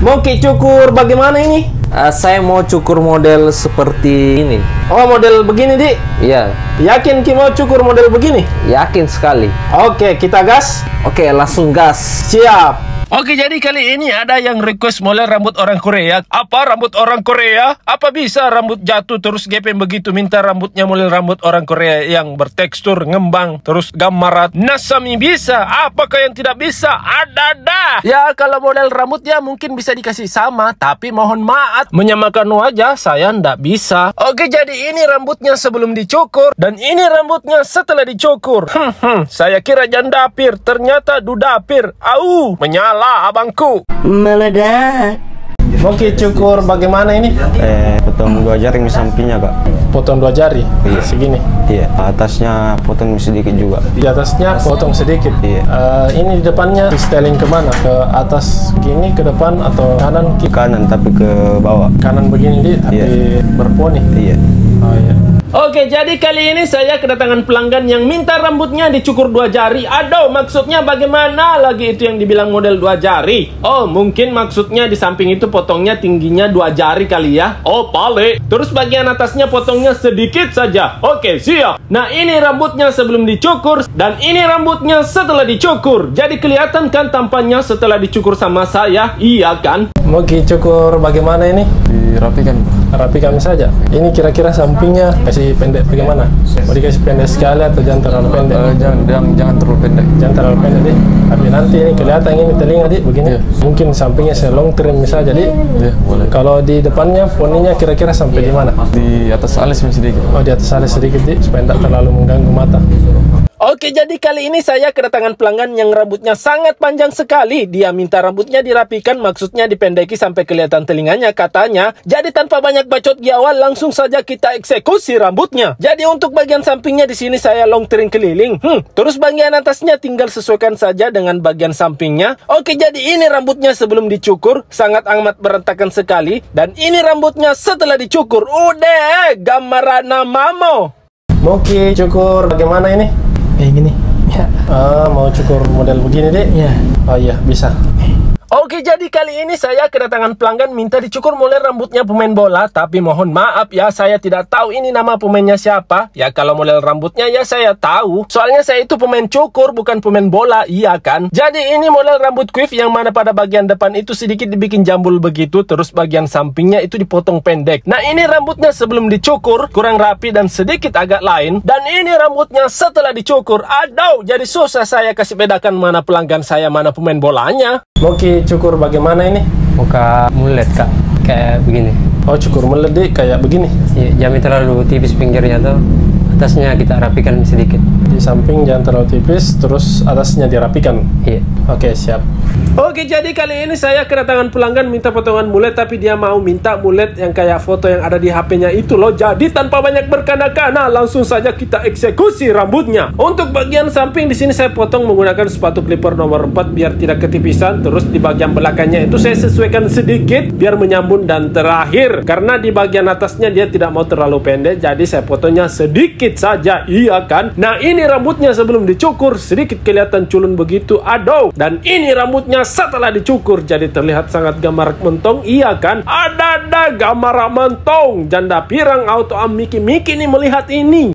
Mau ki cukur bagaimana ini? Eh, saya mau cukur model seperti ini. Oh model begini di. Iya, Yakin ki mau cukur model begini? yakin sekali. Oke kita gas. Oke, langsung gas. Siap. Oke, jadi kali ini ada yang request model rambut orang Korea. Apa rambut orang Korea? Apa bisa rambut jatuh terus gepeng begitu? Minta rambutnya model rambut orang Korea yang bertekstur ngembang terus gambaran. Nasami bisa. Apakah yang tidak bisa? Ada dah. Ya, kalau model rambutnya mungkin bisa dikasih sama, tapi mohon maaf menyamakan wajah saya ndak bisa. Oke, jadi ini rambutnya sebelum dicukur dan ini rambutnya setelah dicukur. Hmm, hmm, saya kira jandapir, ternyata dudapir. Au, menyala abangku. meledak Oke, cukur bagaimana ini? eh potong dua jari di sampingnya kak Potong dua jari, Iya. segini. iya atasnya potong sedikit juga Di atasnya potong sedikit. Iya. Eh, ini di depannya styling ke mana? Ke atas gini, ke depan atau kanan? ke Ki- kanan tapi ke bawah kanan begini di, tapi Iya. berponi. iya Oh iya. Oke, jadi kali ini saya kedatangan pelanggan yang minta rambutnya dicukur dua jari. Aduh, maksudnya bagaimana lagi itu yang dibilang model dua jari? Oh, mungkin maksudnya di samping itu potongnya tingginya dua jari kali ya. Oh, pale. Terus bagian atasnya potongnya sedikit saja. Oke, siap. Nah, ini rambutnya sebelum dicukur dan ini rambutnya setelah dicukur. Jadi kelihatan kan tampannya setelah dicukur sama saya? Iya kan? Mau cukur bagaimana ini? dirapikan rapikan saja. Ini kira-kira sampingnya kasih pendek bagaimana? Mau dikasih pendek sekali atau jangan terlalu pendek? Eh, jangan jangan jangan terlalu pendek Jangan terlalu pendek deh. Tapi nanti ini kelihatan ini telinga di begini. Iya. Mungkin sampingnya saya long trim saja jadi. ya boleh Kalau di depannya poninya kira-kira sampai di mana? di atas alis sedikit Oh di atas ada sedikit di supaya tidak terlalu mengganggu mata. Oke, jadi kali ini saya kedatangan pelanggan yang rambutnya sangat panjang sekali. Dia minta rambutnya dirapikan, maksudnya dipendeki sampai kelihatan telinganya katanya. Jadi tanpa banyak bacot di awal, langsung saja kita eksekusi rambutnya. Jadi untuk bagian sampingnya di sini saya long trim keliling. Hmm, terus bagian atasnya tinggal sesuaikan saja dengan bagian sampingnya. Oke, jadi ini rambutnya sebelum dicukur, sangat amat berantakan sekali. Dan ini rambutnya setelah dicukur. Udah, gambaran mamo. Moki cukur bagaimana ini? kayak gini ya Ah, mau cukur model begini deh? ya Oh iya, bisa. Oke, jadi kali ini saya kedatangan pelanggan minta dicukur mulai rambutnya pemain bola, tapi mohon maaf ya, saya tidak tahu ini nama pemainnya siapa. Ya kalau model rambutnya ya saya tahu. Soalnya saya itu pemain cukur, bukan pemain bola, iya kan? Jadi ini model rambut quiff yang mana pada bagian depan itu sedikit dibikin jambul begitu, terus bagian sampingnya itu dipotong pendek. Nah, ini rambutnya sebelum dicukur, kurang rapi dan sedikit agak lain. Dan ini rambutnya setelah dicukur, aduh, jadi susah saya kasih bedakan mana pelanggan saya, mana pemain bolanya. Moki cukur bagaimana ini? muka mulet kak. Kayak begini. Oh cukur meledik kayak begini? Ya, jamnya terlalu tipis pinggirnya tuh. Atasnya kita rapikan sedikit Di samping jangan terlalu tipis Terus atasnya dirapikan. Iya. Oke siap. Oke jadi kali ini saya kedatangan pelanggan minta potongan mulet Tapi dia mau minta mulet yang kayak foto yang ada di HP-nya itu loh. Jadi tanpa banyak berkana-kana Langsung saja kita eksekusi rambutnya. Untuk bagian samping di sini saya potong menggunakan sepatu clipper nomor 4 Biar tidak ketipisan. Terus di bagian belakangnya itu saya sesuaikan sedikit Biar menyambung dan terakhir. Karena di bagian atasnya dia tidak mau terlalu pendek Jadi saya potongnya sedikit saja. Iya kan? Nah ini rambutnya sebelum dicukur Sedikit kelihatan culun begitu Aduh Dan ini rambutnya setelah dicukur Jadi terlihat sangat gambar mentong. Iya kan? Ada ada gambar mentong. Janda pirang auto amiki miki nih melihat ini